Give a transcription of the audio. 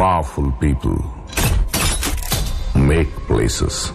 Powerful people make places.